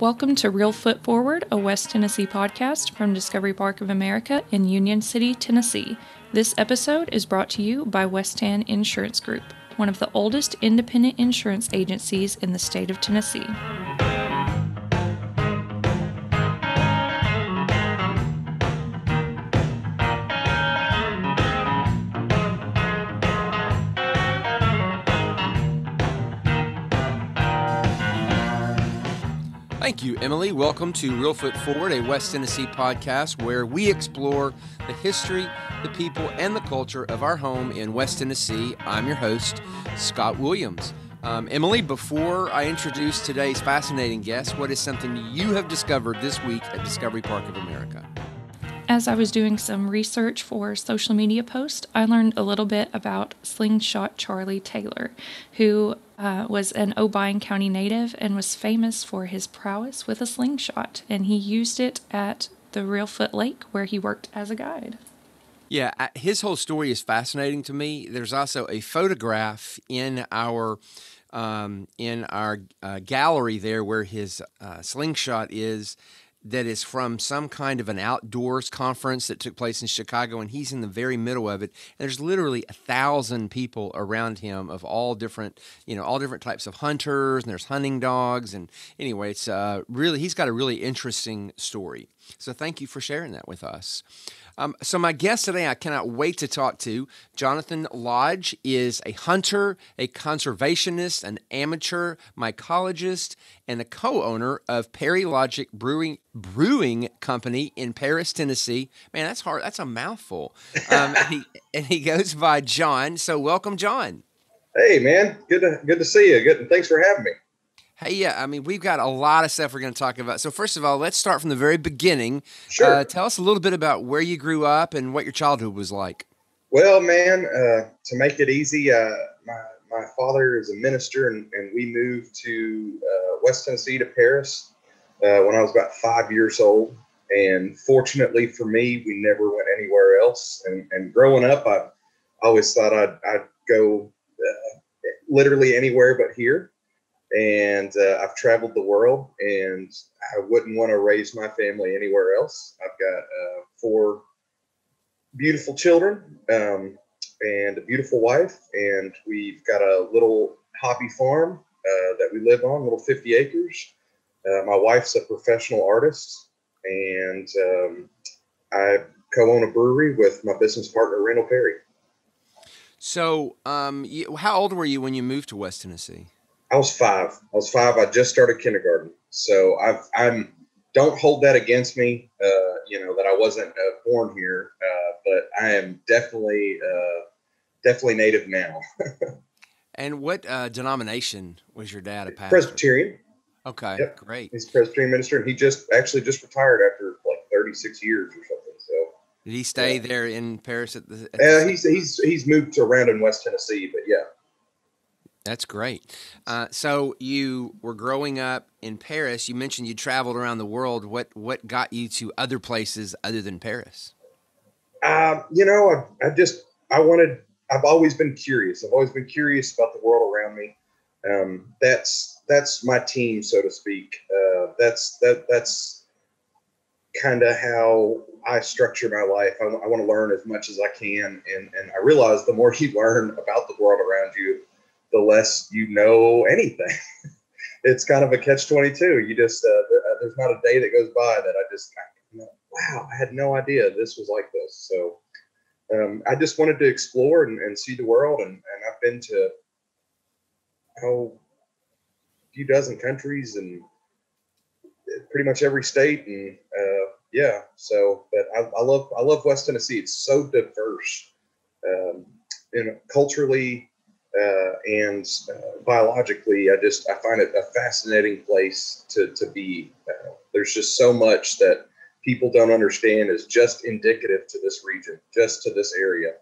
Welcome to Real Foot Forward, a West Tennessee podcast from Discovery Park of America in Union City, Tennessee. This episode is brought to you by Westan Insurance Group, one of the oldest independent insurance agencies in the state of Tennessee. Thank you, Emily. Welcome to Real Foot Forward, a West Tennessee podcast where we explore the history, the people, and the culture of our home in West Tennessee. I'm your host, Scott Williams. Um, Emily, before I introduce today's fascinating guest, what is something you have discovered this week at Discovery Park of America? As I was doing some research for social media posts, I learned a little bit about Slingshot Charlie Taylor, who uh, was an Obion County native and was famous for his prowess with a slingshot. And he used it at the Reelfoot Lake where he worked as a guide. Yeah, his whole story is fascinating to me. There's also a photograph in our um, in our uh, gallery there where his uh, slingshot is that is from some kind of an outdoors conference that took place in Chicago, and he's in the very middle of it. And there's literally a thousand people around him of all different, you know, all different types of hunters, and there's hunting dogs. And anyway, it's uh, really he's got a really interesting story. So thank you for sharing that with us. Um, so, my guest today, I cannot wait to talk to. Jonathan Lodge is a hunter, a conservationist, an amateur mycologist, and the co owner of Perrylodgic Brewing, Brewing Company in Paris, Tennessee. Man, that's hard. That's a mouthful. Um, and, he, and he goes by John. So, welcome, John. Hey, man. Good to, good to see you. Good. Thanks for having me. Hey, yeah, I mean, we've got a lot of stuff we're going to talk about. So, first of all, let's start from the very beginning. Sure. Uh, tell us a little bit about where you grew up and what your childhood was like. Well, man, uh, to make it easy, uh, my, my father is a minister, and, and we moved to uh, West Tennessee to Paris uh, when I was about five years old. And fortunately for me, we never went anywhere else. And, and growing up, I always thought I'd, I'd go uh, literally anywhere but here and uh, I've traveled the world, and I wouldn't want to raise my family anywhere else. I've got uh, four beautiful children um, and a beautiful wife, and we've got a little hobby farm uh, that we live on, little 50 acres. Uh, my wife's a professional artist, and um, I co-own a brewery with my business partner Randall Perry. So, um, how old were you when you moved to West Tennessee? I was five. I was five. I just started kindergarten, so I've I'm don't hold that against me. Uh, you know that I wasn't uh, born here, uh, but I am definitely uh, definitely native now. and what uh, denomination was your dad a pastor? Presbyterian. Okay, yep. great. He's Presbyterian minister, and he just actually just retired after like 36 years or something. So did he stay yeah. there in Paris at the? At uh, he's he's he's moved to around in West Tennessee, but yeah. That's great. Uh, so you were growing up in Paris. You mentioned you traveled around the world. What what got you to other places other than Paris? Um, you know, I, I, just I wanted. I've always been curious. I've always been curious about the world around me. Um, that's that's my team, so to speak. Uh, that's that that's kind of how I structure my life. I, I want to learn as much as I can, and and I realize the more you learn about the world around you, the less you know anything. it's kind of a catch 22. You just, uh, uh, there's not a day that goes by that I just, know, wow, I had no idea this was like this. So um, I just wanted to explore and, and see the world. And, and I've been to, oh, a few dozen countries and pretty much every state. And uh, yeah, so, but I, I, love, I love West Tennessee. It's so diverse. Um, know, culturally, uh, and uh, biologically, I just I find it a fascinating place to to be. Uh, there's just so much that people don't understand is just indicative to this region, just to this area.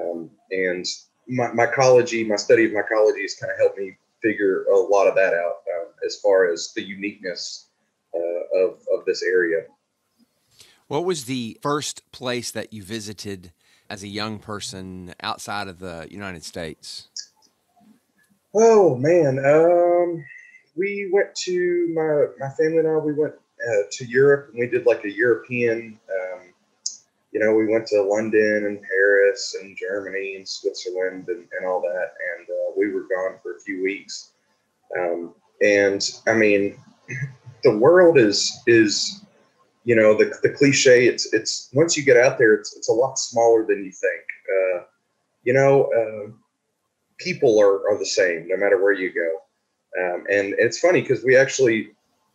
Um, and my, mycology, my study of mycology has kind of helped me figure a lot of that out um, as far as the uniqueness uh, of of this area. What was the first place that you visited as a young person outside of the United States? Oh man, um, we went to my my family and I. We went uh, to Europe and we did like a European. Um, you know, we went to London and Paris and Germany and Switzerland and, and all that, and uh, we were gone for a few weeks. Um, and I mean, the world is is you know the, the cliche it's it's once you get out there it's it's a lot smaller than you think uh, you know uh, people are, are the same no matter where you go um, and it's funny because we actually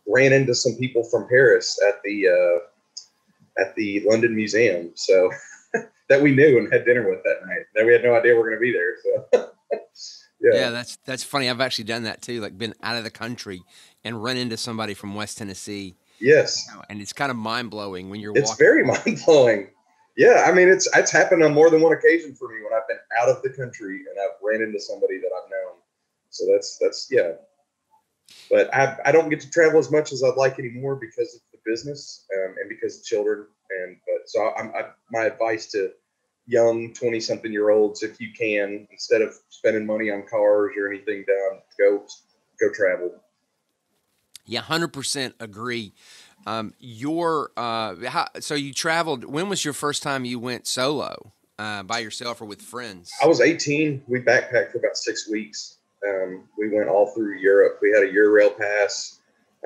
ran into some people from paris at the uh, at the london museum so that we knew and had dinner with that night that we had no idea we are going to be there so yeah. yeah that's that's funny i've actually done that too like been out of the country and run into somebody from west tennessee Yes. And it's kind of mind blowing when you're. It's very mind blowing. Yeah, I mean, it's it's happened on more than one occasion for me when I've been out of the country and I've ran into somebody that I've known. So that's that's yeah. But I I don't get to travel as much as I'd like anymore because of the business um, and because of children. And but so I'm I, my advice to young 20 something year olds if you can instead of spending money on cars or anything down go go travel yeah, hundred percent agree. Um, your uh, how, so you traveled. When was your first time you went solo uh, by yourself or with friends? I was eighteen. We backpacked for about six weeks. Um, we went all through Europe. We had a Eurail pass.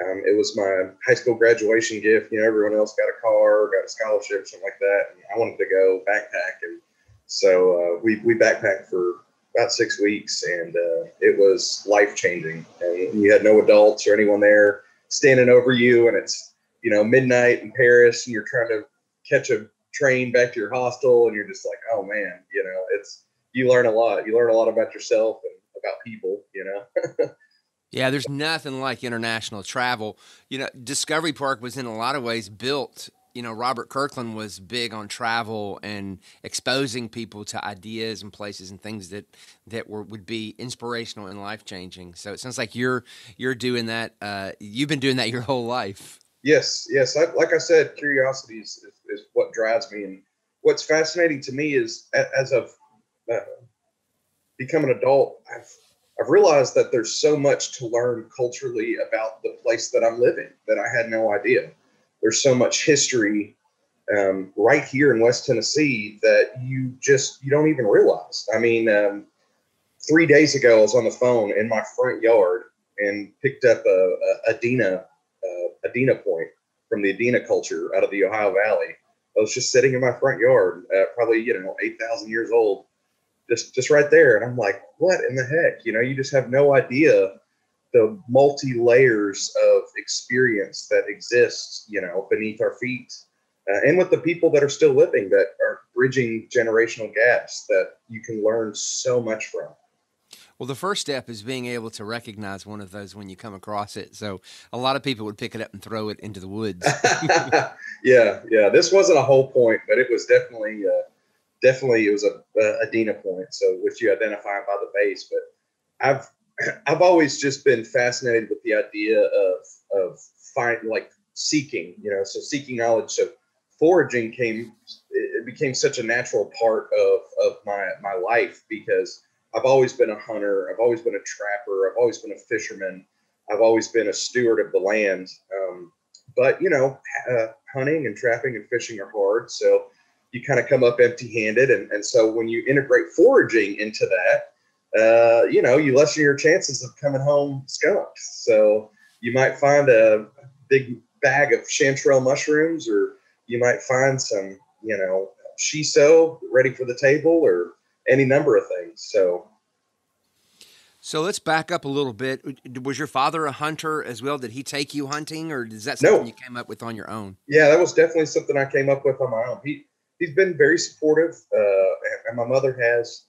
Um, it was my high school graduation gift. You know, everyone else got a car, got a scholarship, something like that. And I wanted to go backpack, and so uh, we we backpacked for about six weeks, and uh, it was life changing. And you had no adults or anyone there standing over you, and it's you know midnight in Paris, and you're trying to catch a train back to your hostel, and you're just like, oh man, you know, it's you learn a lot. You learn a lot about yourself and about people, you know. yeah, there's nothing like international travel. You know, Discovery Park was in a lot of ways built you know, Robert Kirkland was big on travel and exposing people to ideas and places and things that that were would be inspirational and life changing. So it sounds like you're you're doing that. Uh, you've been doing that your whole life. Yes, yes. I, like I said, curiosity is, is, is, what drives me, and what's fascinating to me is as I've uh, become an adult, I've I've realized that there's so much to learn culturally about the place that I'm living that I had no idea there's so much history um, right here in West Tennessee that you just you don't even realize. I mean, um, three days ago I was on the phone in my front yard and picked up a, a Adena uh, Adena point from the Adena culture out of the Ohio Valley. I was just sitting in my front yard, uh, probably you know eight thousand years old, just just right there, and I'm like, what in the heck? You know, you just have no idea the multi layers of experience that exists, you know, beneath our feet, uh, and with the people that are still living that are bridging generational gaps that you can learn so much from. Well, the first step is being able to recognize one of those when you come across it. So a lot of people would pick it up and throw it into the woods. yeah, yeah. This wasn't a whole point, but it was definitely, uh, definitely it was a, a Adena point. So which you identify by the base. But I've I've always just been fascinated with the idea of of find like seeking, you know, so seeking knowledge. So foraging came it became such a natural part of of my my life because I've always been a hunter, I've always been a trapper, I've always been a fisherman, I've always been a steward of the land. Um, but you know, uh, hunting and trapping and fishing are hard, so you kind of come up empty-handed, and and so when you integrate foraging into that uh, you know, you lessen your chances of coming home skunked. So you might find a big bag of chanterelle mushrooms, or you might find some, you know, shiso ready for the table, or any number of things. So. So let's back up a little bit. Was your father a hunter as well? Did he take you hunting, or is that something no. you came up with on your own? Yeah, that was definitely something I came up with on my own. He he's been very supportive, uh, and my mother has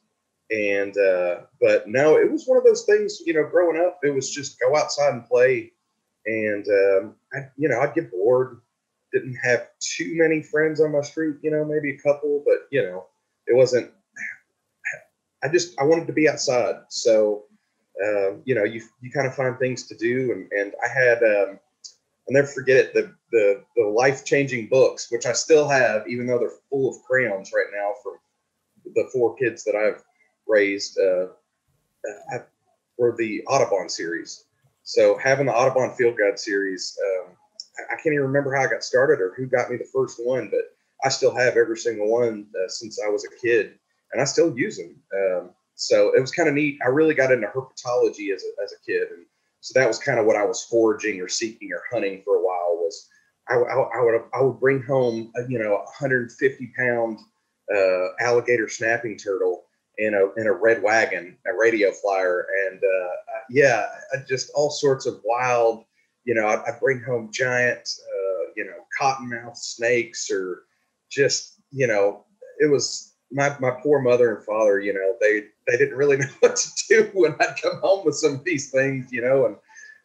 and uh, but no, it was one of those things. You know, growing up, it was just go outside and play, and um, I, you know, I'd get bored. Didn't have too many friends on my street. You know, maybe a couple, but you know, it wasn't. I just I wanted to be outside, so uh, you know, you you kind of find things to do, and and I had. Um, I'll never forget it. The the the life changing books, which I still have, even though they're full of crayons right now from the four kids that I've raised uh, uh, for the Audubon series. so having the Audubon Field Guide series, um, I, I can't even remember how I got started or who got me the first one, but I still have every single one uh, since I was a kid, and I still use them. Um, so it was kind of neat. I really got into herpetology as a, as a kid, and so that was kind of what I was foraging or seeking or hunting for a while. Was I, I, I would I would bring home a, you know a 150 pound uh, alligator snapping turtle in a in a red wagon, a radio flyer, and uh, yeah, just all sorts of wild. You know, I, I bring home giant, uh, you know, cottonmouth snakes or just you know, it was my my poor mother and father. You know, they they didn't really know what to do when I'd come home with some of these things. You know, and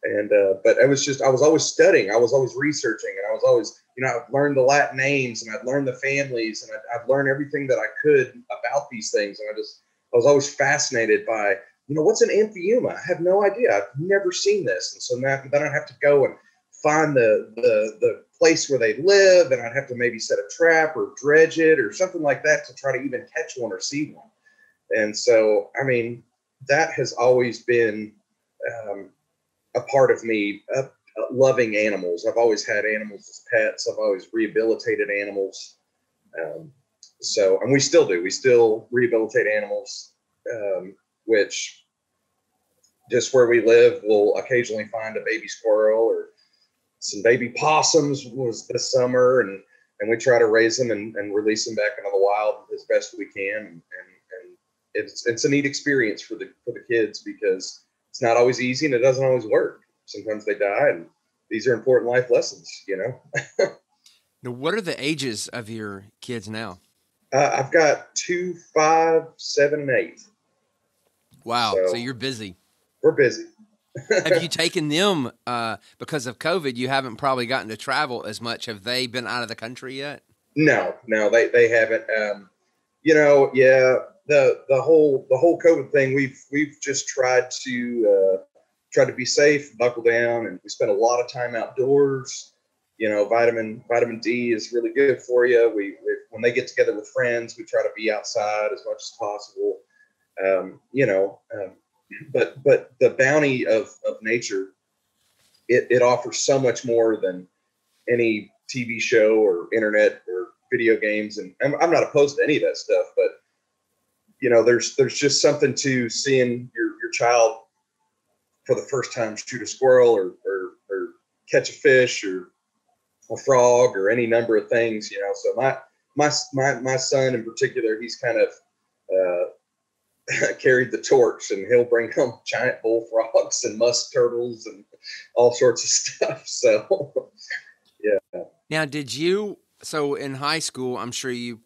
and uh, but it was just I was always studying, I was always researching, and I was always you know I'd learn the Latin names and I'd learn the families and I'd, I'd learn everything that I could about these things, and I just I was always fascinated by you know what's an amphiuma? I have no idea. I've never seen this, and so now then I have to go and find the the the place where they live, and I'd have to maybe set a trap or dredge it or something like that to try to even catch one or see one. And so, I mean, that has always been um, a part of me uh, loving animals. I've always had animals as pets. I've always rehabilitated animals. Um, so, and we still do. We still rehabilitate animals, um, which just where we live, we'll occasionally find a baby squirrel or some baby possums was this summer and and we try to raise them and, and release them back into the wild as best we can and, and, and it's it's a neat experience for the for the kids because it's not always easy and it doesn't always work. Sometimes they die, and these are important life lessons, you know. now, what are the ages of your kids now? Uh, I've got two, five, seven, and eight. Wow! So, so you're busy. We're busy. Have you taken them uh, because of COVID? You haven't probably gotten to travel as much. Have they been out of the country yet? No, no, they they haven't. Um, you know, yeah, the the whole the whole COVID thing, we've we've just tried to uh, try to be safe, buckle down, and we spend a lot of time outdoors. You know, vitamin vitamin D is really good for you. We, we when they get together with friends, we try to be outside as much as possible. Um, you know, um, but but the bounty of of nature, it it offers so much more than any TV show or internet or video games. And I'm, I'm not opposed to any of that stuff, but you know, there's there's just something to seeing your your child for the first time shoot a squirrel or or, or catch a fish or a frog or any number of things. You know, so my my my my son in particular, he's kind of uh, carried the torch, and he'll bring home giant bullfrogs and musk turtles and all sorts of stuff. So, yeah. Now, did you? So in high school, I'm sure you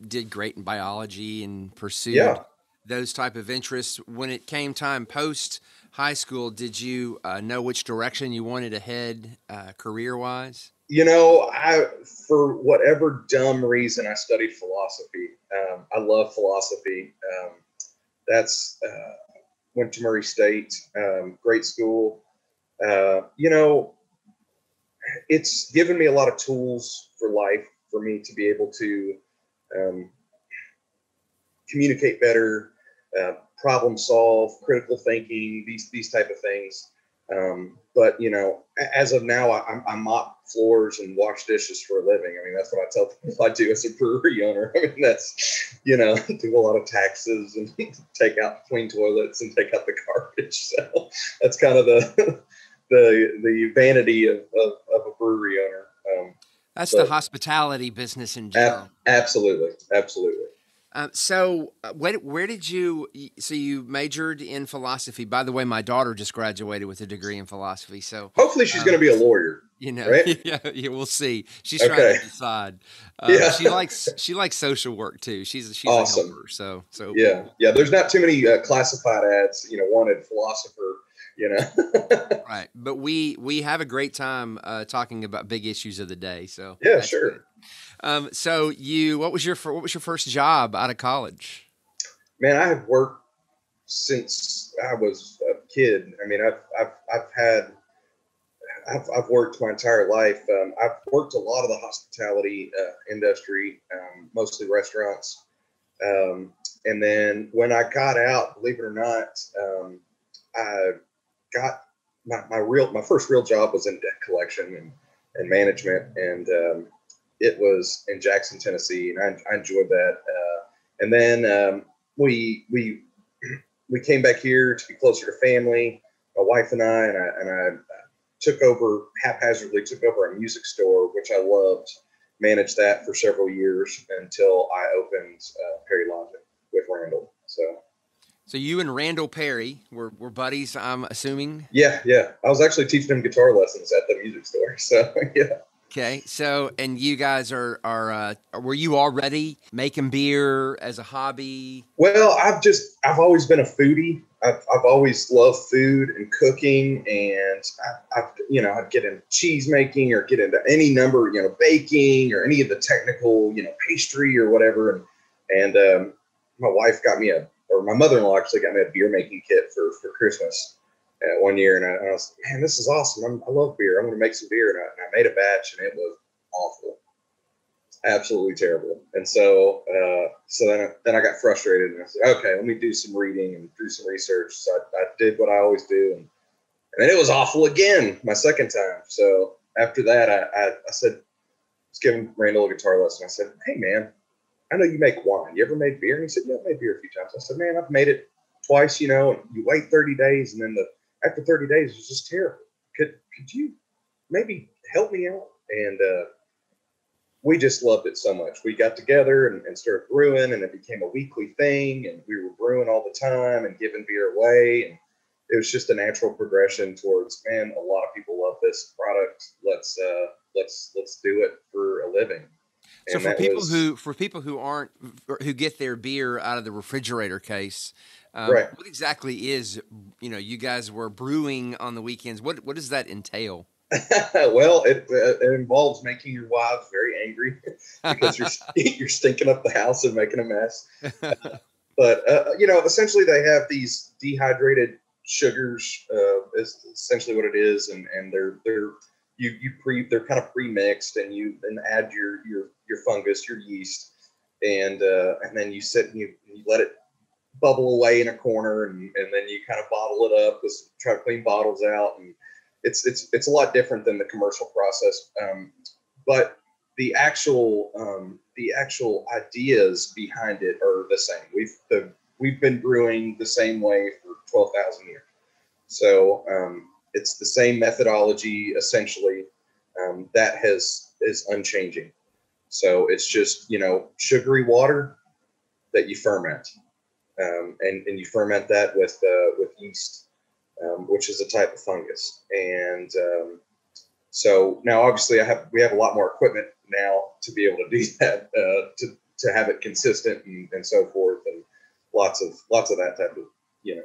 did great in biology and pursued yeah. those type of interests. When it came time post high school, did you uh, know which direction you wanted to head uh, career wise? You know, I for whatever dumb reason I studied philosophy. Um, I love philosophy. Um, that's uh, went to Murray State, um, great school. Uh, you know, it's given me a lot of tools for life for me to be able to um, communicate better, uh, problem solve, critical thinking, these these type of things. Um, but you know, as of now, I, I, mop floors and wash dishes for a living. I mean, that's what I tell people I do as a brewery owner. I mean, that's you know, do a lot of taxes and take out clean toilets and take out the garbage. So that's kind of the the the vanity of, of, of a brewery owner. Um, that's but, the hospitality business in general. absolutely, absolutely. Uh, so, uh, where, where did you? So you majored in philosophy. By the way, my daughter just graduated with a degree in philosophy. So hopefully, she's um, going to be a lawyer. You know, right? yeah, yeah, we'll see. She's okay. trying to decide. Uh, yeah. she likes she likes social work too. She's she's awesome. a helper. So so yeah, yeah. There's not too many uh, classified ads. You know, wanted philosopher you know. right, but we we have a great time uh, talking about big issues of the day. So yeah, sure. Um, so you, what was your what was your first job out of college? Man, I have worked since I was a kid. I mean, I've I've I've had. I've, I've worked my entire life. Um, I've worked a lot of the hospitality uh, industry, um, mostly restaurants. Um, and then when I got out, believe it or not, um, I got my, my real my first real job was in debt collection and, and management, and um, it was in Jackson, Tennessee, and I, I enjoyed that. Uh, and then um, we we we came back here to be closer to family, my wife and I, and I and I took over haphazardly took over a music store, which I loved, managed that for several years until I opened uh, Perrylodgic with Randall. So. So you and Randall Perry were, were buddies, I'm assuming. Yeah, yeah. I was actually teaching him guitar lessons at the music store. So yeah. Okay, so and you guys are are uh, were you already making beer as a hobby? Well, I've just I've always been a foodie. I've, I've always loved food and cooking, and I, I you know I'd get into cheese making or get into any number you know baking or any of the technical you know pastry or whatever. And and um, my wife got me a or my mother in law actually got me a beer making kit for for Christmas uh, one year, and I, and I, was, man, this is awesome. I'm, i love beer. I'm going to make some beer, and I, and I, made a batch, and it was awful, absolutely terrible. And so, uh, so then, I, then I got frustrated, and I said, okay, let me do some reading and do some research. So I, did what I always do, and, and then it was awful again, my second time. So after that, I, I, I said, I was giving Randall a guitar lesson. I said, hey man, I know you make wine. You ever made beer? And he said, yeah, I've made beer a few times. I said, man, I've made it twice, you know, and you wait 30 days and then the after 30 days it was just terrible. Could could you maybe help me out? And uh, we just loved it so much. We got together and, and, started brewing, and it became a weekly thing. And we were brewing all the time and giving beer away. And it was just a natural progression towards man. A lot of people love this product. Let's uh, let's let's do it for a living. So and for people was, who for people who aren't who get their beer out of the refrigerator case, um, right. What exactly is you know you guys were brewing on the weekends? What what does that entail? well, it, uh, it involves making your wives very angry because you're you're stinking up the house and making a mess. but uh, you know, essentially, they have these dehydrated sugars. Uh, is essentially what it is, and and they're they're you you pre they're kind of pre-mixed, and you then add your your your fungus, your yeast, and uh, and then you sit and you, you let it bubble away in a corner and, and then you kind of bottle it up with try to clean bottles out and it's it's it's a lot different than the commercial process um, but the actual um, the actual ideas behind it are the same. We've the we've been brewing the same way for 12,000 years. So um, it's the same methodology essentially um, that has is unchanging so it's just you know sugary water that you ferment um, and, and you ferment that with uh, with yeast, um, which is a type of fungus. And um, so now, obviously, I have we have a lot more equipment now to be able to do that, uh, to to have it consistent and, and so forth, and lots of lots of that type of you know.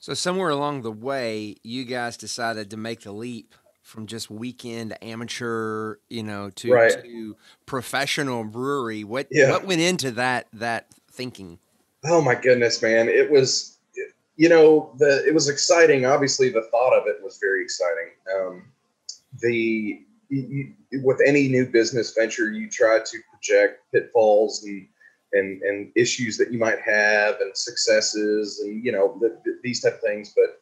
So somewhere along the way, you guys decided to make the leap from just weekend amateur, you know, to, right. to professional brewery. What yeah. what went into that that thinking? Oh my goodness, man! It was, you know, the it was exciting. Obviously, the thought of it was very exciting. Um, the you, with any new business venture, you try to project pitfalls and and and issues that you might have and successes and you know the, the, these type of things. But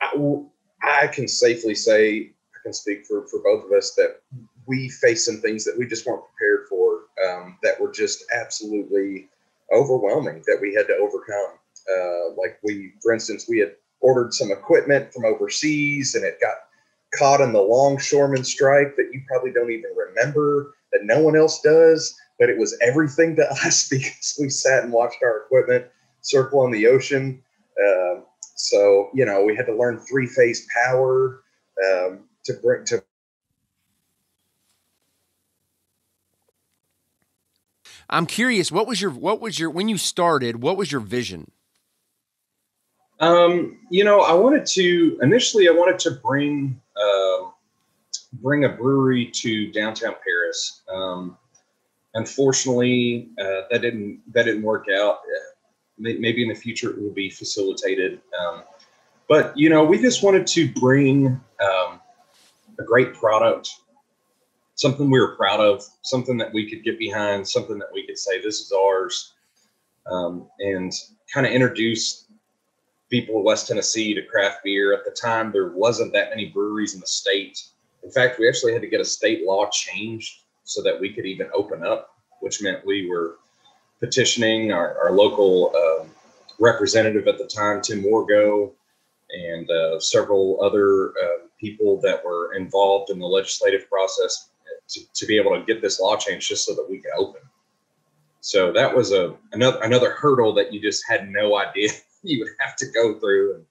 I, I can safely say I can speak for for both of us that we faced some things that we just weren't prepared for um, that were just absolutely overwhelming that we had to overcome. Uh, like we, for instance, we had ordered some equipment from overseas and it got caught in the longshoreman strike that you probably don't even remember that no one else does, but it was everything to us because we sat and watched our equipment circle on the ocean. Um, so you know we had to learn three phase power um, to bring to I'm curious, what was your what was your when you started, what was your vision? Um, you know, I wanted to initially I wanted to bring uh, bring a brewery to downtown Paris. Um, unfortunately, uh, that didn't that didn't work out. Maybe in the future it will be facilitated. Um, but you know, we just wanted to bring um, a great product something we were proud of, something that we could get behind, something that we could say this is ours, um, and kind of introduce people in West Tennessee to craft beer. At the time, there wasn't that many breweries in the state. In fact, we actually had to get a state law changed so that we could even open up, which meant we were petitioning our, our local um, representative at the time, Tim Wirgau, and uh, several other uh, people that were involved in the legislative process to, to be able to get this law changed just so that we could open. So that was a another another hurdle that you just had no idea you would have to go through, and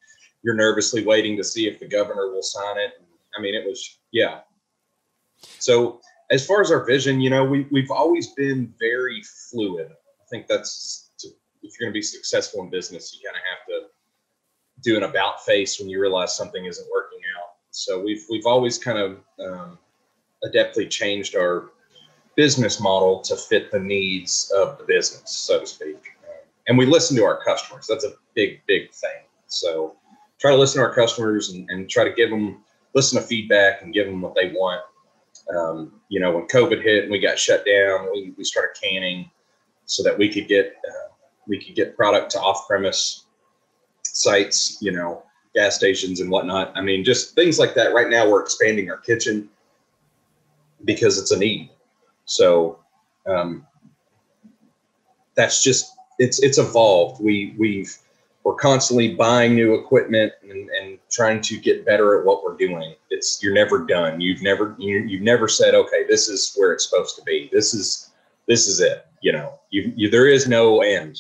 you're nervously waiting to see if the governor will sign it. I mean, it was yeah. So as far as our vision, you know, we we've always been very fluid. I think that's if you're going to be successful in business, you kind of have to do an about face when you realize something isn't working out. So we've we've always kind of um, adeptly changed our business model to fit the needs of the business, so to speak. And we listen to our customers. That's a big, big thing. So try to listen to our customers and, and try to give them, listen to feedback and give them what they want. Um, you know, when COVID hit and we got shut down, we, we started canning so that we could get, uh, we could get product to off-premise sites, you know, gas stations and whatnot. I mean, just things like that. Right now, we're expanding our kitchen because it's a need. So um, that's just it's it's evolved. We we've we're constantly buying new equipment and, and trying to get better at what we're doing. It's you're never done. You've never you, you've never said okay, this is where it's supposed to be. This is this is it. You know, you, you there is no end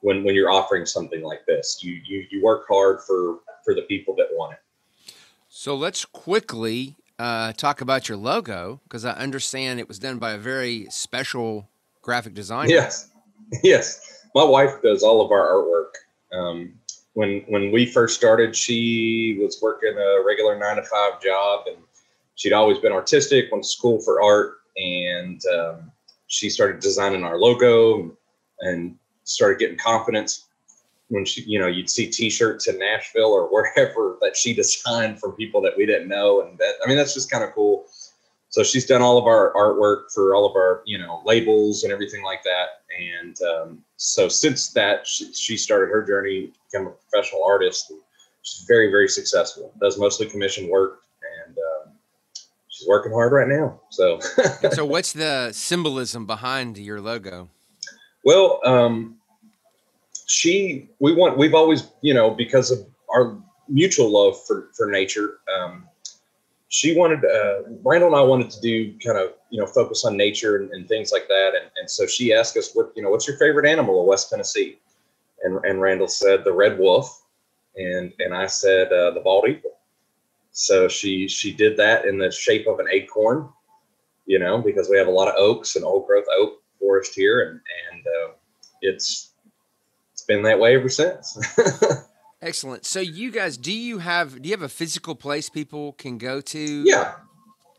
when when you're offering something like this. You you you work hard for for the people that want it. So let's quickly uh, talk about your logo because I understand it was done by a very special graphic designer. Yes, yes. My wife does all of our artwork. Um, when when we first started, she was working a regular nine to five job, and she'd always been artistic. Went to school for art, and um, she started designing our logo and started getting confidence when she, you know, you'd see T-shirts in Nashville or wherever that she designed from people that we didn't know, and that I mean that's just kind of cool. So she's done all of our artwork for all of our, you know, labels and everything like that. And um, so since that, she, she, started her journey to become a professional artist. She's very, very successful. Does mostly commission work, and um, she's working hard right now. So, so what's the symbolism behind your logo? Well, um, she we want we've always you know because of our mutual love for for nature um, she wanted uh, randall and i wanted to do kind of you know focus on nature and, and, things like that. And, and so she asked us what you know what's your favorite animal of west tennessee? And, and randall said the red wolf. And and i said uh, the bald eagle. So she she did that in the shape of an acorn you know because we have a lot of oaks and old growth oak forest here. And and uh, it's it's been that way ever since. Excellent. So you guys, do you have do you have a physical place people can go to? Yeah.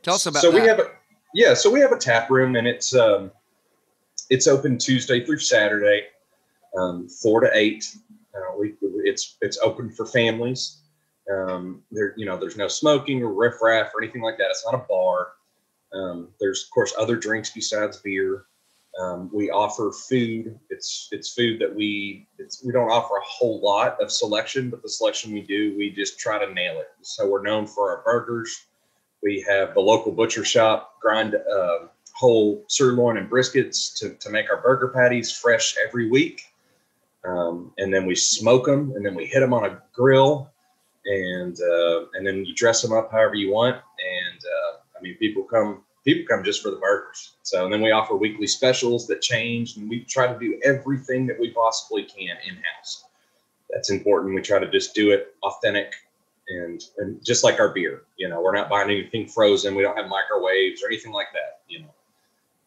Tell us about so that. we have a yeah, so we have a tap room and it's um it's open Tuesday through Saturday, um, four to eight. Uh, we it's it's open for families. Um, there you know there's no smoking or riffraff or anything like that. It's not a bar. Um, there's of course other drinks besides beer. Um, we offer food. It's it's food that we it's, we don't offer a whole lot of selection, but the selection we do, we just try to nail it. So we're known for our burgers. We have the local butcher shop grind uh, whole sirloin and briskets to, to make our burger patties fresh every week. Um, and then we smoke them, and then we hit them on a grill, and uh, and then you dress them up however you want. And uh, I mean, people come people come just for the burgers. So, and then we offer weekly specials that change, and we try to do everything that we possibly can in house. That's important. We try to just do it authentic and and just like our beer. You know, we're not buying anything frozen. We don't have microwaves or anything like that. You know,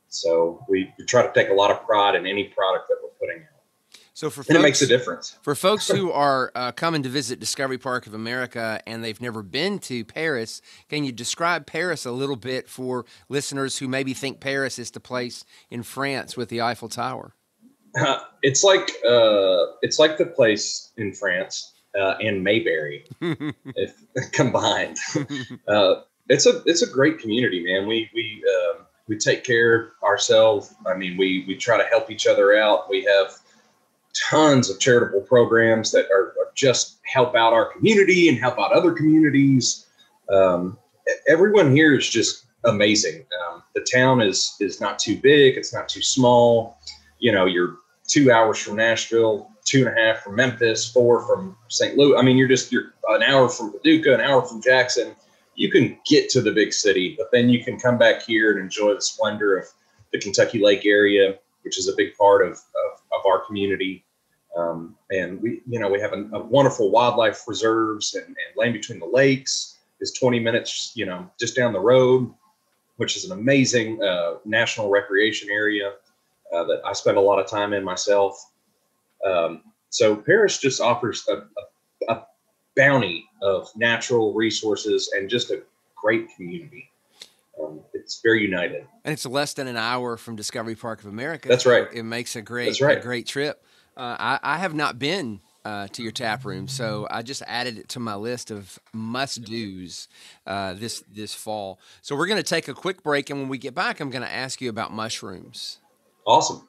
so we, we try to take a lot of pride in any product that we're putting out. So for folks, it makes a difference for folks who are uh, coming to visit Discovery Park of America and they've never been to Paris. Can you describe Paris a little bit for listeners who maybe think Paris is the place in France with the Eiffel Tower? Uh, it's like uh, it's like the place in France uh, and Mayberry, if combined. Uh, it's a it's a great community, man. We we um, we take care of ourselves. I mean, we we try to help each other out. We have tons of charitable programs that are, are, just help out our community and help out other communities. Um, everyone here is just amazing. Um, the town is is not too big. It's not too small. You know, you're two hours from Nashville, two and a half from Memphis, four from St. Louis. I mean, you're just you're an hour from Paducah, an hour from Jackson. You can get to the big city, but then you can come back here and enjoy the splendor of the Kentucky Lake area, which is a big part of, of, of our community. Um, and we, you know, we have a, a wonderful wildlife reserves and, and land between the lakes is 20 minutes, you know, just down the road, which is an amazing uh, national recreation area uh, that I spend a lot of time in myself. Um, so Paris just offers a, a, a, bounty of natural resources and just a great community. Um, it's very united, and it's less than an hour from Discovery Park of America. That's right. It makes a great, right. a great trip. Uh, I, I, have not been uh, to your tap room, so I just added it to my list of must dos uh, this this fall. So we're going to take a quick break, and when we get back, I'm going to ask you about mushrooms. Awesome.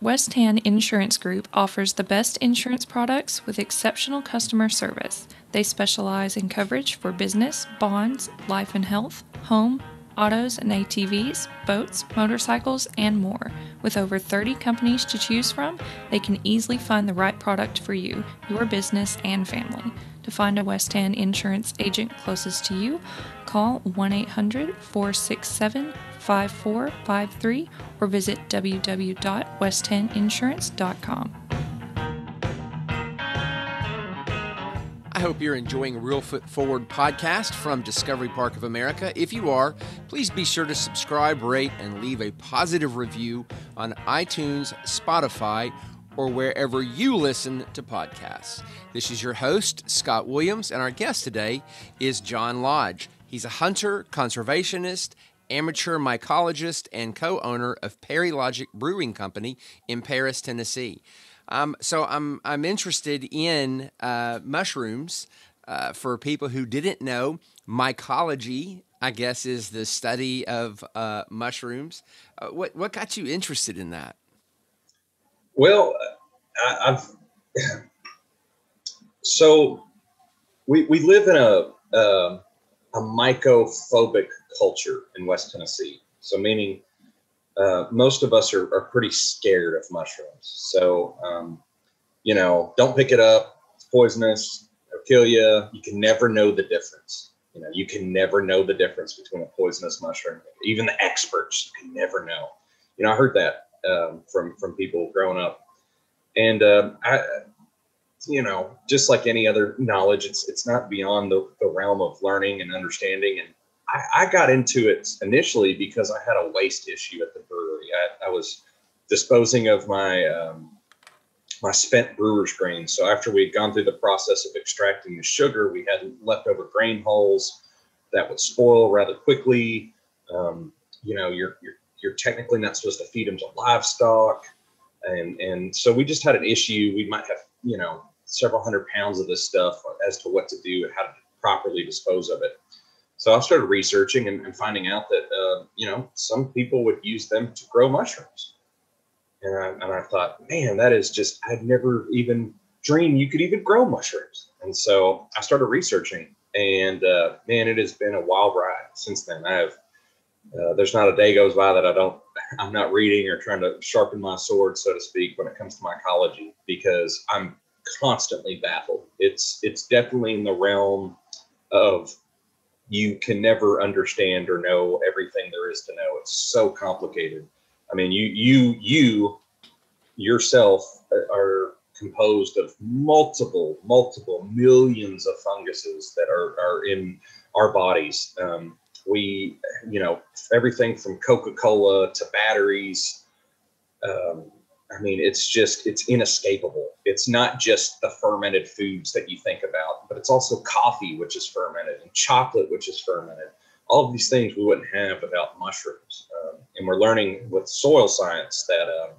West Hand Insurance Group offers the best insurance products with exceptional customer service. They specialize in coverage for business, bonds, life and health, home, autos and ATVs, boats, motorcycles, and more. With over 30 companies to choose from, they can easily find the right product for you, your business, and family. To find a West Hand insurance agent closest to you, call 1 800 467 5453 or visit www.westhandinsurance.com. I hope you're enjoying Real Foot Forward podcast from Discovery Park of America. If you are, please be sure to subscribe, rate, and leave a positive review on iTunes, Spotify, or wherever you listen to podcasts. This is your host, Scott Williams, and our guest today is John Lodge. He's a hunter, conservationist, amateur mycologist, and co owner of Perrylodgic Brewing Company in Paris, Tennessee. Um, so I'm I'm interested in uh, mushrooms. Uh, for people who didn't know, mycology, I guess, is the study of uh, mushrooms. Uh, what what got you interested in that? Well, I, have so we we live in a um, a mycophobic culture in West Tennessee. So meaning uh, most of us are, are pretty scared of mushrooms. So, um, you know, don't pick it up. It's poisonous. It'll kill you. You can never know the difference. You know, you can never know the difference between a poisonous mushroom. Even the experts, you can never know. You know, I heard that um, from from people growing up, and uh, I, you know, just like any other knowledge, it's it's not beyond the, the realm of learning and understanding. And I, I, got into it initially because I had a waste issue at the brewery. I, I was disposing of my um, my spent brewer's grain. So after we had gone through the process of extracting the sugar, we had leftover grain hulls that would spoil rather quickly. Um, you know, you're, you're you're technically not supposed to feed them to livestock, and and so we just had an issue. We might have you know several hundred pounds of this stuff as to what to do and how to properly dispose of it. So I started researching and, and finding out that uh, you know some people would use them to grow mushrooms, and I, and I thought, man, that is just I'd never even dreamed you could even grow mushrooms. And so I started researching, and uh, man, it has been a wild ride since then. I have uh, there's not a day goes by that I don't I'm not reading or trying to sharpen my sword, so to speak, when it comes to mycology because I'm constantly baffled. It's it's definitely in the realm of you can never understand or know everything there is to know. It's so complicated. I mean, you you you yourself are composed of multiple multiple millions of funguses that are are in our bodies. Um, we you know everything from Coca Cola to batteries. Um, I mean, it's just it's inescapable. It's not just the fermented foods that you think about, but it's also coffee, which is fermented, and chocolate, which is fermented. All of these things we wouldn't have without mushrooms. Um, and we're learning with soil science that um,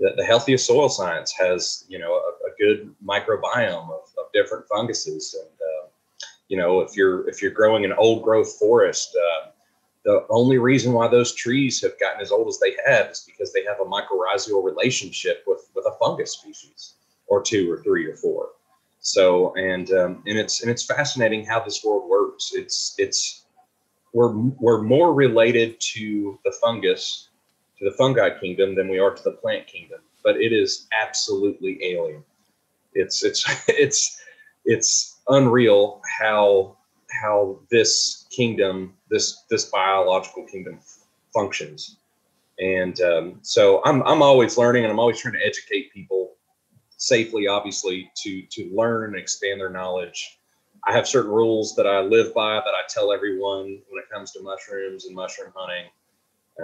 that the healthiest soil science has you know a, a good microbiome of, of, different funguses. And uh, you know, if you're if you're growing an old growth forest, uh, the only reason why those trees have gotten as old as they have is because they have a mycorrhizal relationship with with a fungus species or two or three or four. So and um, and it's and it's fascinating how this world works. It's it's we're we're more related to the fungus to the fungi kingdom than we are to the plant kingdom, but it is absolutely alien. It's it's it's it's unreal how how this kingdom, this this biological kingdom, functions. And um, so I'm I'm always learning, and I'm always trying to educate people safely, obviously, to to learn and expand their knowledge. I have certain rules that I live by that I tell everyone when it comes to mushrooms and mushroom hunting.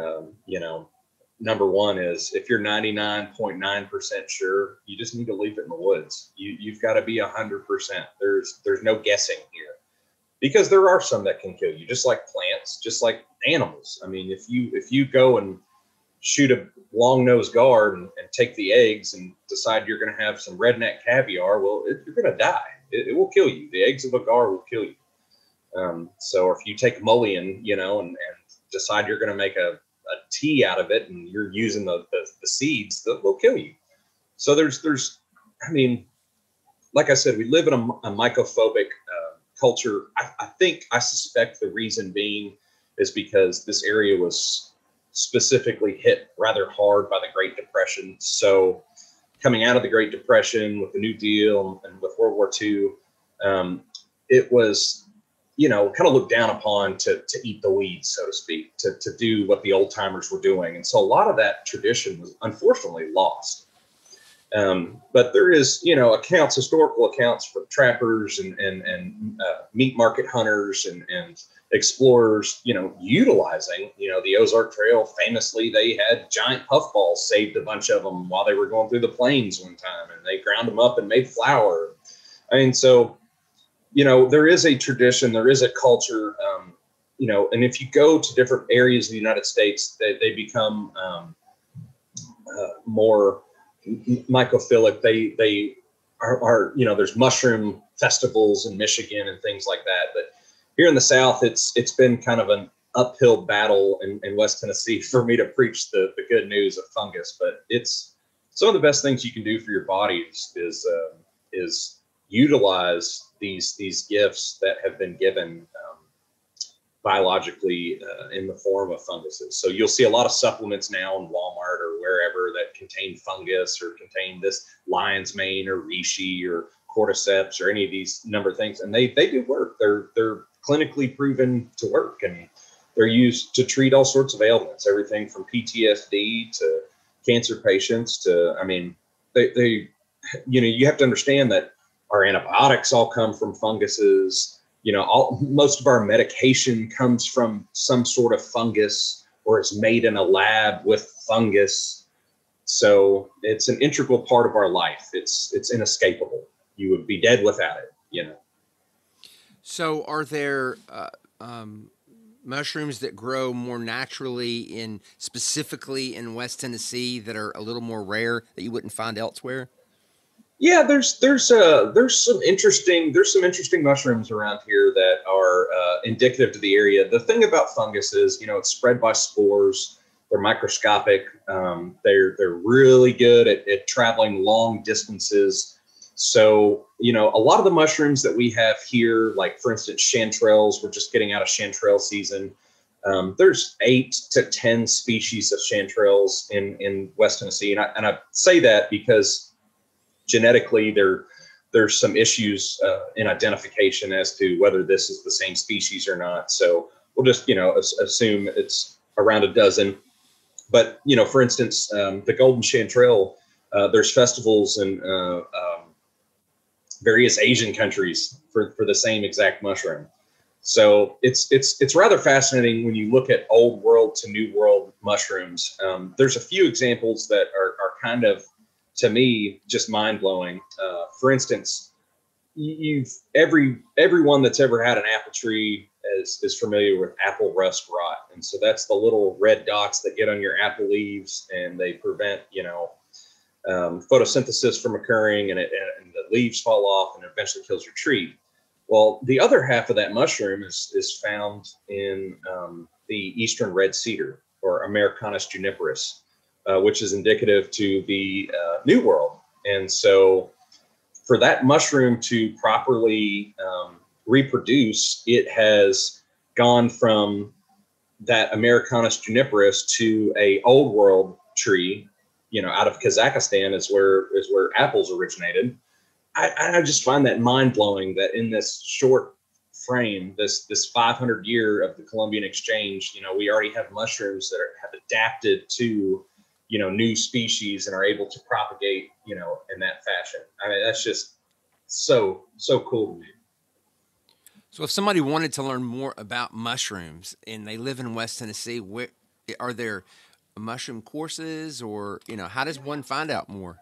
Um, you know, number one is if you're 99.9% sure, you just need to leave it in the woods. You you've got to be 100%. There's there's no guessing here because there are some that can kill you just like plants just like animals. I mean if you if you go and shoot a long-nosed gar and, and take the eggs and decide you're going to have some redneck caviar well it, you're going to die. It, it, will kill you. The eggs of a gar will kill you. Um, so if you take mullein, you know and, and decide you're going to make a, a tea out of it and you're using the, the, the seeds that will kill you. So there's there's i mean like i said we live in a, a mycophobic culture. I, I think I suspect the reason being is because this area was specifically hit rather hard by the Great Depression. So, coming out of the Great Depression with the New Deal and with World War II, um, it was, you know, kind of looked down upon to, to eat the weeds, so to speak, to, to do what the old timers were doing. And so, a lot of that tradition was unfortunately lost. Um, but there is, you know, accounts, historical accounts from trappers and and and uh, meat market hunters and and explorers, you know, utilizing, you know, the Ozark Trail. Famously, they had giant puffballs, saved a bunch of them while they were going through the plains one time, and they ground them up and made flour. I mean, so, you know, there is a tradition, there is a culture, um, you know, and if you go to different areas of the United States, they, they become um, uh, more mycophilic. They they are, are you know there's mushroom festivals in Michigan and things like that. But here in the South, it's it's been kind of an uphill battle in, in West Tennessee for me to preach the the good news of fungus. But it's some of the best things you can do for your body is is, uh, is utilize these these gifts that have been given um, biologically uh, in the form of funguses. So you'll see a lot of supplements now in Walmart or wherever contain fungus or contain this lion's mane or reishi or cordyceps or any of these number of things, and they they do work. They're they're clinically proven to work, and they're used to treat all sorts of ailments, everything from PTSD to cancer patients to I mean they they you know you have to understand that our antibiotics all come from funguses you know, all, most of our medication comes from some sort of fungus or is made in a lab with fungus. So it's an integral part of our life. It's it's inescapable. You would be dead without it. You know. So are there uh, um, mushrooms that grow more naturally in specifically in West Tennessee that are a little more rare that you wouldn't find elsewhere? Yeah, there's there's uh there's some interesting there's some interesting mushrooms around here that are uh, indicative to the area. The thing about fungus is, you know, it's spread by spores. They're microscopic. Um, they're they're really good at, at traveling long distances. So, you know, a lot of the mushrooms that we have here, like for instance, chanterelles, we're just getting out of chanterelle season. Um, there's eight to ten species of chanterelles in in West Tennessee, and I, and I say that because genetically there there's some issues uh, in identification as to whether this is the same species or not. So we'll just you know assume it's around a dozen. But you know, for instance, um, the golden chanterelle, uh, there's festivals in uh, um, various Asian countries for for the same exact mushroom. So it's it's it's rather fascinating when you look at old world to new world mushrooms. Um, there's a few examples that are are kind of to me just mind blowing. Uh, for instance, you've every everyone that's ever had an apple tree is is familiar with apple rust rot, and so that's the little red dots that get on your apple leaves, and they prevent you know um, photosynthesis from occurring, and it and the leaves fall off, and eventually kills your tree. Well, the other half of that mushroom is is found in um, the eastern red cedar or Americanus juniperus, uh, which is indicative to the uh, New World. And so, for that mushroom to properly um, reproduce, it has gone from that Americanus juniperus to a old world tree, you know, out of Kazakhstan is where is where apples originated. I, I just find that mind blowing that in this short frame, this this 500 year of the Columbian Exchange, you know, we already have mushrooms that are, have adapted to, you know, new species and are able to propagate, you know, in that fashion. I mean, that's just so so cool to me. So, if somebody wanted to learn more about mushrooms and they live in West Tennessee, where are there mushroom courses, or you know, how does one find out more?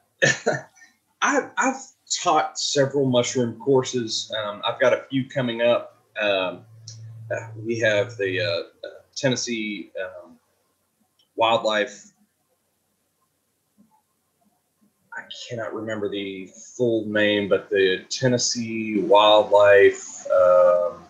I've, I've taught several mushroom courses. Um, I've got a few coming up. Um, uh, we have the uh, uh, Tennessee um, Wildlife. I cannot remember the full name, but the Tennessee Wildlife. Um,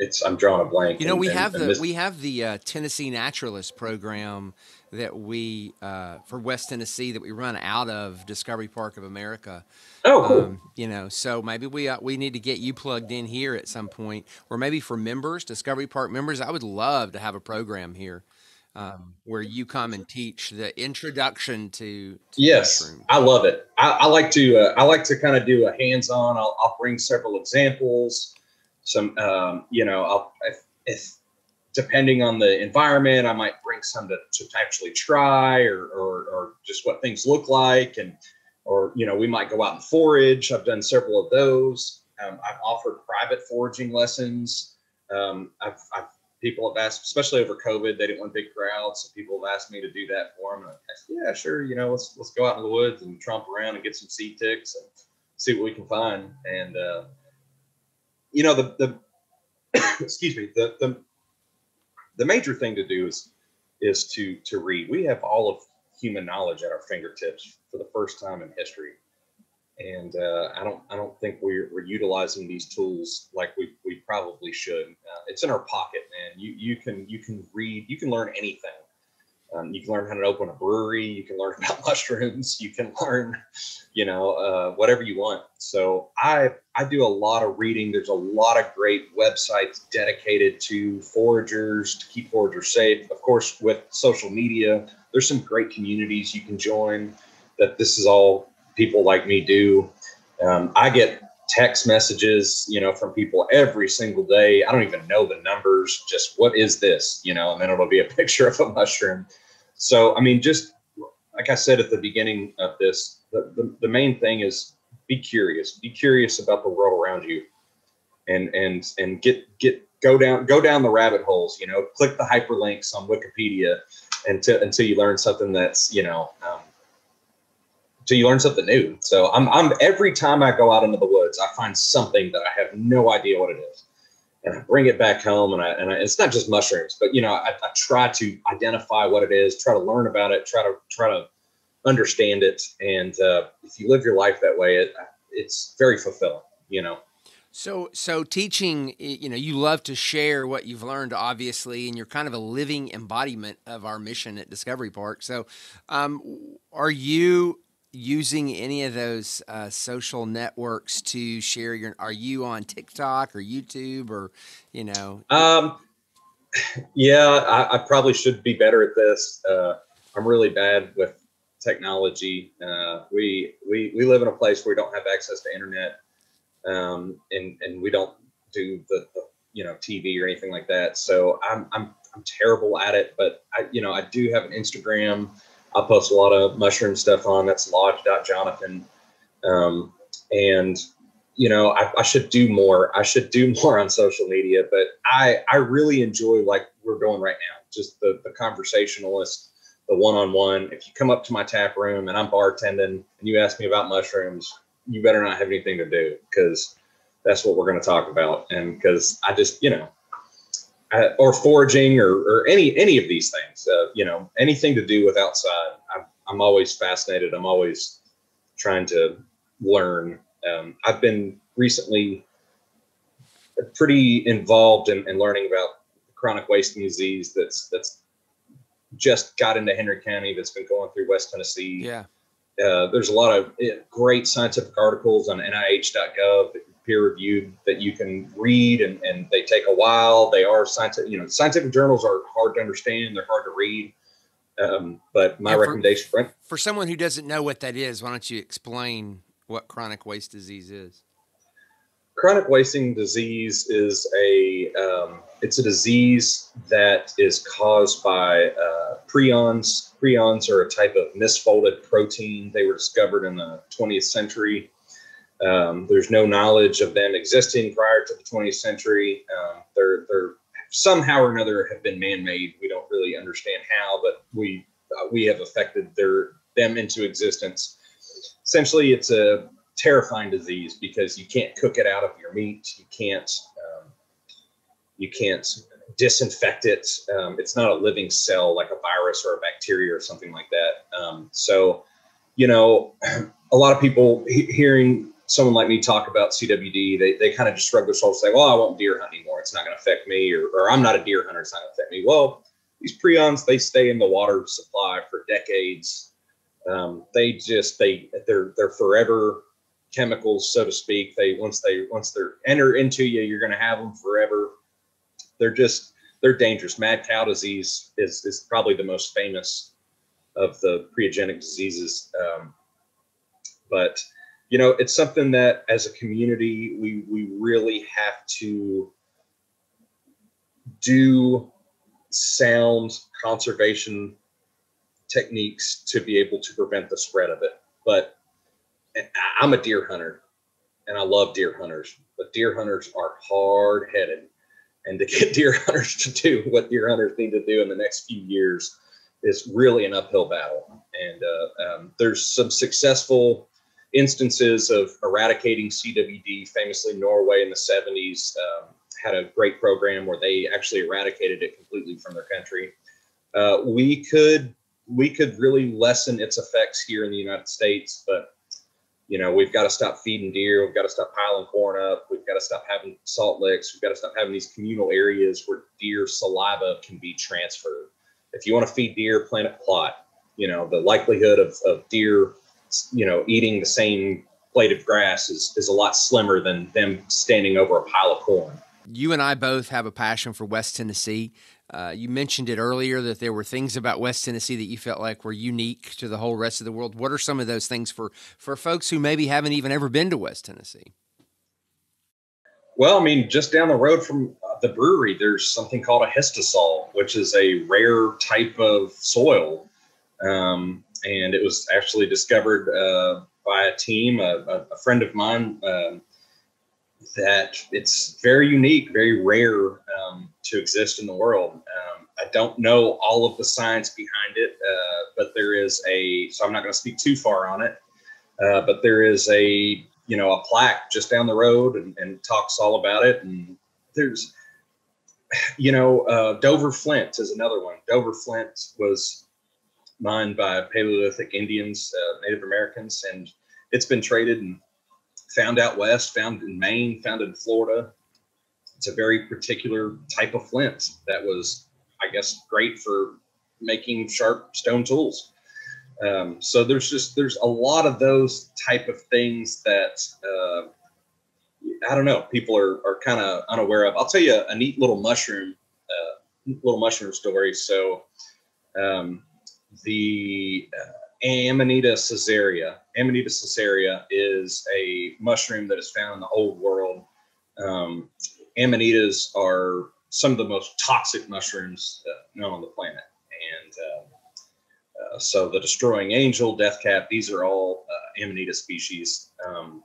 it's I'm drawing a blank. You know, we and, have and the we have the uh, Tennessee Naturalist program that we uh, for West Tennessee that we run out of Discovery Park of America. Oh, cool. Um, you know, so maybe we uh, we need to get you plugged in here at some point, or maybe for members, Discovery Park members. I would love to have a program here um, where you come and teach the introduction to, to yes i love it. I, I like to uh, i like to kind of do a hands-on. I'll, I'll, bring several examples some um, you know i'll if, if, depending on the environment i might bring some to, to actually try or, or, or just what things look like and or you know we might go out and forage. I've done several of those. Um, i've offered private foraging lessons. Um, I've, I've people have asked, especially over COVID, they didn't want big crowds, so people have asked me to do that for them. And I said, yeah, sure. You know, let's let's go out in the woods and tromp around and get some seed ticks and see what we can find. And uh, you know, the the excuse me, the the the major thing to do is is to to read. We have all of human knowledge at our fingertips for the first time in history and uh, I don't I don't think we're, we're utilizing these tools like we, we probably should. Uh, it's in our pocket, man. You you can you can read you can learn anything. Um, you can learn how to open a brewery. You can learn about mushrooms. You can learn, you know, uh, whatever you want. So I I do a lot of reading. There's a lot of great websites dedicated to foragers to keep foragers safe. Of course, with social media, there's some great communities you can join. That this is all people like me do. Um, I get text messages, you know, from people every single day. I don't even know the numbers. Just what is this, you know? And then it'll be a picture of a mushroom. So, I mean, just like I said at the beginning of this, the, the, the main thing is be curious. Be curious about the world around you, and and and get get go down go down the rabbit holes. You know, click the hyperlinks on Wikipedia until until you learn something that's you know um, so you learn something new. So I'm, I'm every time I go out into the woods, I find something that I have no idea what it is, and I bring it back home. And I, and I, it's not just mushrooms, but you know, I, I try to identify what it is, try to learn about it, try to try to understand it. And uh, if you live your life that way, it, it's very fulfilling. You know. So, so teaching, you know, you love to share what you've learned, obviously, and you're kind of a living embodiment of our mission at Discovery Park. So, um, are you using any of those uh, social networks to share your are you on tiktok or youtube or you know? Um yeah i, I probably should be better at this. Uh, i'm really bad with technology. Uh, we we we live in a place where we don't have access to internet um, and and we don't do the, the you know tv or anything like that. So i'm i'm i'm terrible at it but i you know i do have an instagram I post a lot of mushroom stuff on. That's lodge.jonathan. Um, and you know, I, I, should do more. I should do more on social media, but I I really enjoy like we're doing right now, just the the conversationalist, the one on one. If you come up to my tap room and I'm bartending and you ask me about mushrooms, you better not have anything to do because that's what we're going to talk about. And because I just you know uh, or foraging or, or any any of these things uh, you know anything to do with outside I'm, I'm always fascinated i'm always trying to learn um, i've been recently pretty involved in, in learning about chronic wasting disease that's that's just got into Henry County that's been going through West Tennessee. Yeah. Uh, there's a lot of eh, great scientific articles on NIH.gov peer reviewed that you can read and, and they take a while. They are scientific, you know, scientific journals are hard to understand. They're hard to read. Um, but my for, recommendation for, for someone who doesn't know what that is, why don't you explain what chronic waste disease is? Chronic wasting disease is a um, it's a disease that is caused by uh, prions. Prions are a type of misfolded protein. They were discovered in the 20th century. Um, there's no knowledge of them existing prior to the 20th century. Um, they're, they're somehow or another have been man-made. We don't really understand how, but we uh, we have affected their them into existence. Essentially, it's a terrifying disease because you can't cook it out of your meat. You can't um, you can't disinfect it. Um, it's not a living cell like a virus or a bacteria or something like that. Um, so, you know, a lot of people he- hearing someone like me talk about CWD, they, they kind of just shrug their shoulders, say, well, I won't deer hunt anymore. It's not going to affect me, or, or I'm not a deer hunter. It's not going to affect me. Well, these prions, they stay in the water supply for decades. Um, they just, they, they're, they're forever chemicals, so to speak. They, once they, once they're enter into you, you're going to have them forever. They're just, they're dangerous. Mad cow disease is, is probably the most famous of the priogenic diseases. Um, but, you know, it's something that as a community, we, we really have to do sound conservation techniques to be able to prevent the spread of it. But I'm a deer hunter and I love deer hunters, but deer hunters are hard headed. And to get deer hunters to do what deer hunters need to do in the next few years is really an uphill battle. And uh, um, there's some successful instances of eradicating CWD. Famously, Norway in the 70s um, had a great program where they actually eradicated it completely from their country. Uh, we could we could really lessen its effects here in the United States, but you know we've got to stop feeding deer. We've got to stop piling corn up. We've got to stop having salt licks. We've got to stop having these communal areas where deer saliva can be transferred. If you want to feed deer, plant a plot. You know the likelihood of, of deer you know, eating the same blade of grass is, is a lot slimmer than them standing over a pile of corn. You and I both have a passion for West Tennessee. Uh, you mentioned it earlier that there were things about West Tennessee that you felt like were unique to the whole rest of the world. What are some of those things for for folks who maybe haven't even ever been to West Tennessee? Well, I mean, just down the road from uh, the brewery, there's something called a histosol, which is a rare type of soil. Um, and it was actually discovered uh, by a team, a, a friend of mine, um, that it's very unique, very rare um, to exist in the world. Um, I don't know all of the science behind it, uh, but there is a. So I'm not going to speak too far on it, uh, but there is a you know a plaque just down the road and, and talks all about it. And there's you know uh, Dover Flint is another one. Dover Flint was mined by Paleolithic Indians, uh, Native Americans, and it's been traded and found out west, found in Maine, found in Florida. It's a very particular type of flint that was, I guess, great for making sharp stone tools. Um, so there's just there's a lot of those type of things that uh, I don't know people are are kind of unaware of. I'll tell you a, neat little mushroom, uh, little mushroom story. So um, the uh, Amanita caesarea. Amanita caesarea is a mushroom that is found in the old world. Um, amanitas are some of the most toxic mushrooms uh, known on the planet. And uh, uh, so the destroying angel, death cap, these are all uh, Amanita species. Um,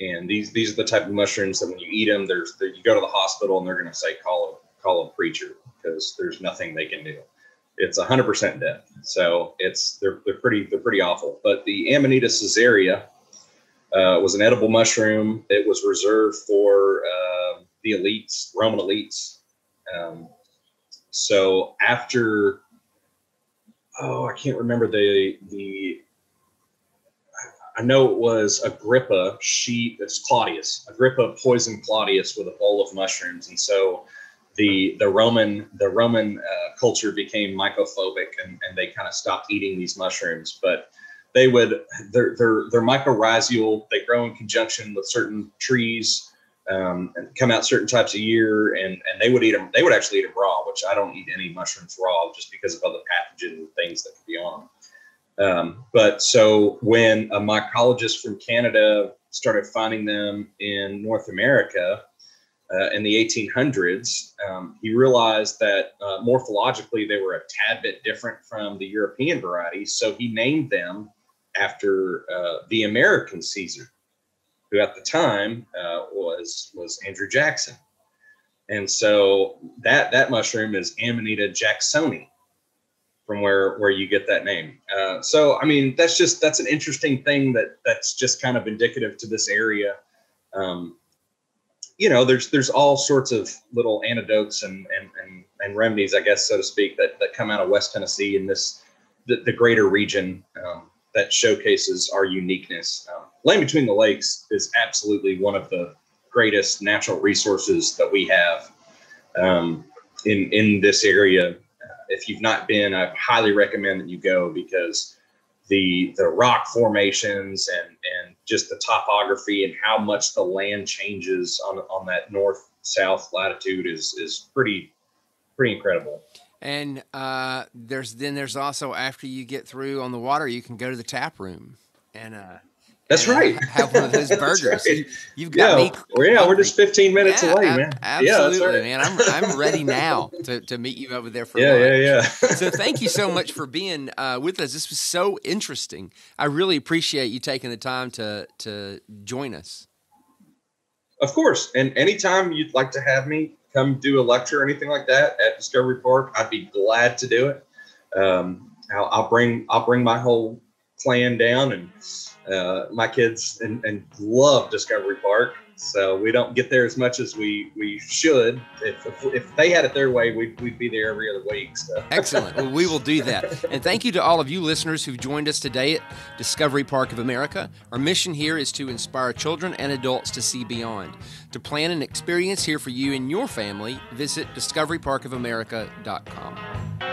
and these these are the type of mushrooms that when you eat them, there's you go to the hospital and they're going to say call a call a preacher because there's nothing they can do it's 100% death. So it's they're they're pretty they're pretty awful. But the Amanita caesarea uh, was an edible mushroom. It was reserved for uh, the elites, Roman elites. Um, so after oh, I can't remember the the I know it was Agrippa. She it's Claudius. Agrippa poisoned Claudius with a bowl of mushrooms, and so the the Roman the Roman uh, culture became mycophobic, and, and they kind of stopped eating these mushrooms. But they would they're they're they're mycorrhizal. They grow in conjunction with certain trees. Um, and come out certain types a year, and and they would eat them. They would actually eat them raw, which I don't eat any mushrooms raw, just because of other pathogens and things that could be on them. Um, but so when a mycologist from Canada started finding them in North America uh, in the 1800s, um, he realized that uh, morphologically they were a tad bit different from the European varieties. So he named them after uh, the American Caesar, who at the time uh, was was Andrew Jackson. And so that that mushroom is Amanita jacksoni from where where you get that name. Uh, so I mean, that's just that's an interesting thing that that's just kind of indicative to this area. Um, you know, there's there's all sorts of little antidotes and and and, and remedies, I guess, so to speak, that that come out of West Tennessee in this the, the greater region um, that showcases our uniqueness. Um, Land Between the Lakes is absolutely one of the greatest natural resources that we have um, in in this area if you've not been, I highly recommend that you go because the the rock formations and and just the topography and how much the land changes on on that north south latitude is is pretty pretty incredible. And uh, there's then there's also after you get through on the water, you can go to the tap room and uh, that's right. Have one of those burgers. Right. You, have got yeah. me. Yeah, we're just 15 minutes yeah, away, man. Absolutely, yeah, right. man. I'm I'm ready now to, to meet you over there for yeah, lunch. Yeah, yeah, so thank you so much for being uh, with us. This was so interesting. I really appreciate you taking the time to to join us. Of course, and anytime you'd like to have me come do a lecture or anything like that at Discovery Park, I'd be glad to do it. Um, I'll, I'll bring I'll bring my whole plan down and uh, my kids and, and love Discovery Park. So we don't get there as much as we we should. If, if, if, they had it their way, we'd, we'd be there every other week. So. Excellent. Well, we will do that. And thank you to all of you listeners who've joined us today at Discovery Park of America. Our mission here is to inspire children and adults to see beyond. To plan an experience here for you and your family, visit discoveryparkofamerica.com.